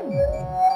Oh!